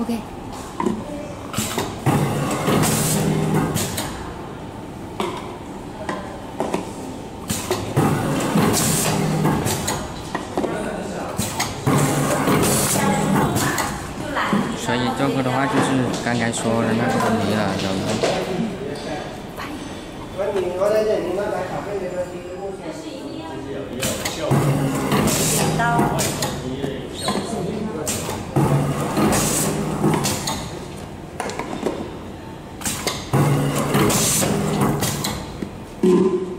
OK。所以这个的话就是刚才说的那个问题了，有没有？ Mm-hmm.